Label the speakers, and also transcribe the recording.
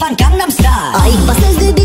Speaker 1: pan Gangnam Style